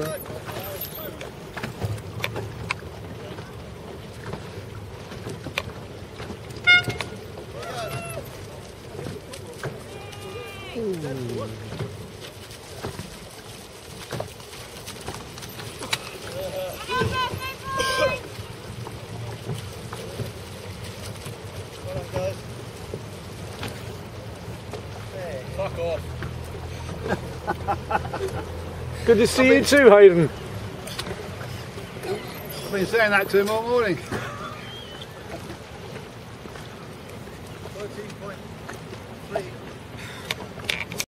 there. Fuck off. Good to see been, you too, Hayden. I've been saying that to him all morning.